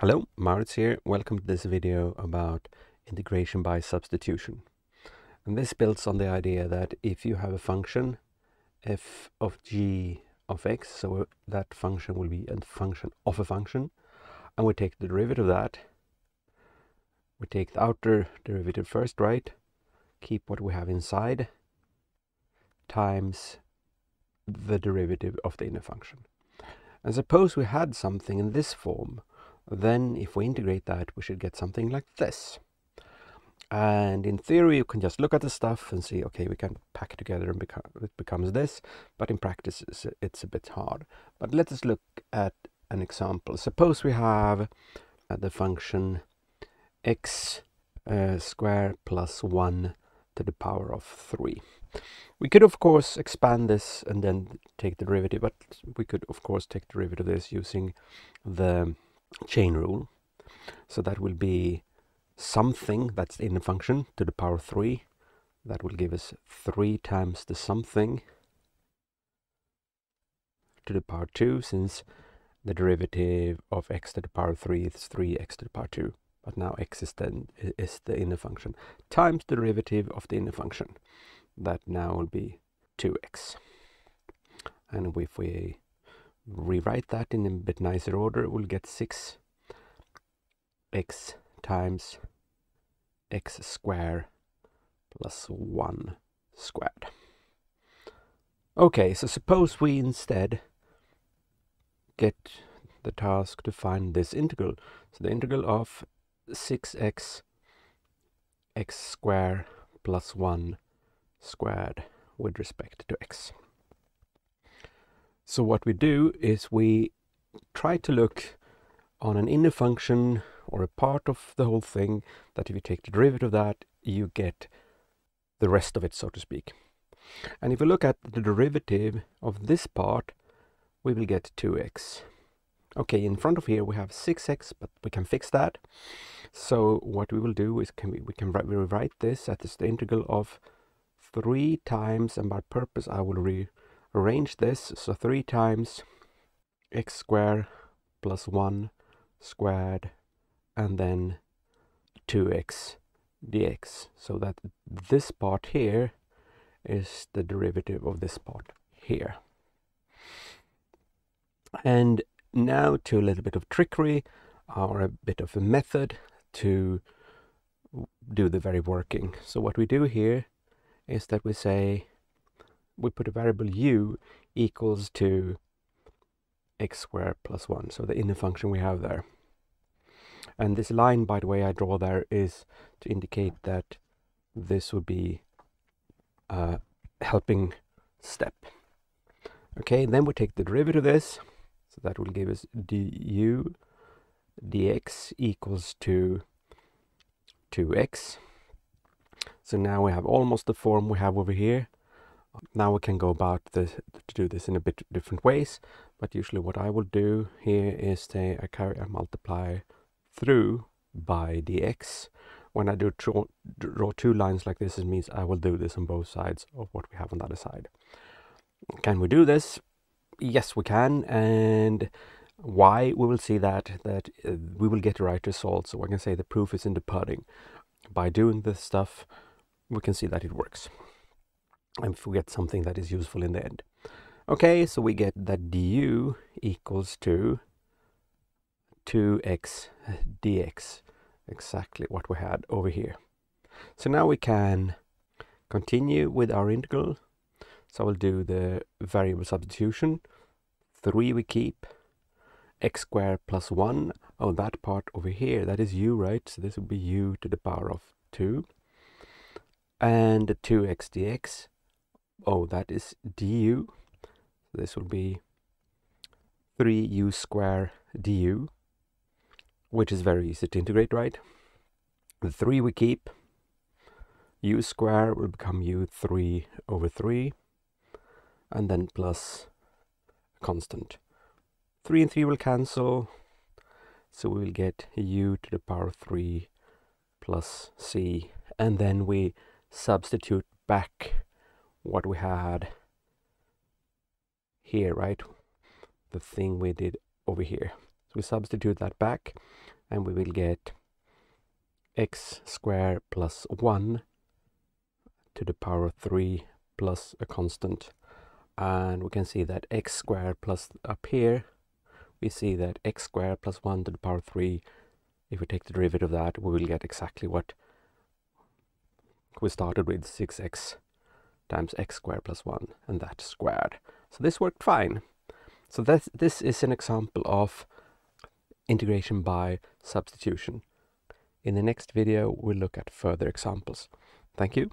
Hello, Maurits here. Welcome to this video about integration by substitution. And this builds on the idea that if you have a function f of g of x, so that function will be a function of a function, and we take the derivative of that, we take the outer derivative first, right? Keep what we have inside times the derivative of the inner function. And suppose we had something in this form, then if we integrate that, we should get something like this. And in theory, you can just look at the stuff and see, okay, we can pack it together and become, it becomes this. But in practice, it's, it's a bit hard. But let us look at an example. Suppose we have uh, the function x uh, square plus 1 to the power of 3. We could of course expand this and then take the derivative, but we could of course take the derivative of this using the chain rule. So that will be something that's in the function to the power 3. That will give us 3 times the something to the power 2 since the derivative of x to the power 3 is 3x to the power 2 but now x is, then, is the inner function times the derivative of the inner function that now will be 2x. And if we rewrite that in a bit nicer order, we'll get 6x times x squared plus 1 squared. Okay, so suppose we instead get the task to find this integral. So the integral of 6x x squared plus 1 squared with respect to x. So what we do is we try to look on an inner function or a part of the whole thing that if you take the derivative of that, you get the rest of it, so to speak. And if we look at the derivative of this part, we will get 2x. Okay, in front of here we have 6x, but we can fix that. So what we will do is can we, we can rewrite this as the integral of three times and by purpose I will rearrange this so three times x squared plus 1 squared and then 2x dx. So that this part here is the derivative of this part here. And now to a little bit of trickery or a bit of a method to do the very working. So what we do here is that we say we put a variable u equals to x squared plus 1, so the inner function we have there. And this line, by the way, I draw there is to indicate that this would be a helping step. Okay, then we take the derivative of this, so that will give us du dx equals to 2x so now we have almost the form we have over here. Now we can go about this, to do this in a bit different ways, but usually what I will do here is say I carry a multiply through by dx. When I do draw, draw two lines like this, it means I will do this on both sides of what we have on the other side. Can we do this? Yes, we can. And why we will see that that uh, we will get the right result. So I can say the proof is in the pudding. By doing this stuff, we can see that it works. And if we get something that is useful in the end. Okay, so we get that du equals to 2x dx, exactly what we had over here. So now we can continue with our integral. So I'll do the variable substitution. 3 we keep, x squared plus 1. Oh, that part over here, that is u, right? So this would be u to the power of 2 and 2x dx oh that is du. This will be 3u square du which is very easy to integrate right? The 3 we keep u square will become u3 over 3 and then plus a constant. 3 and 3 will cancel so we will get u to the power of 3 plus c and then we substitute back what we had here, right? The thing we did over here. So we substitute that back and we will get x squared plus 1 to the power of 3 plus a constant. And we can see that x squared plus up here, we see that x squared plus 1 to the power of 3, if we take the derivative of that, we will get exactly what we started with 6x times x squared plus 1 and that squared. So this worked fine. So this, this is an example of integration by substitution. In the next video, we'll look at further examples. Thank you.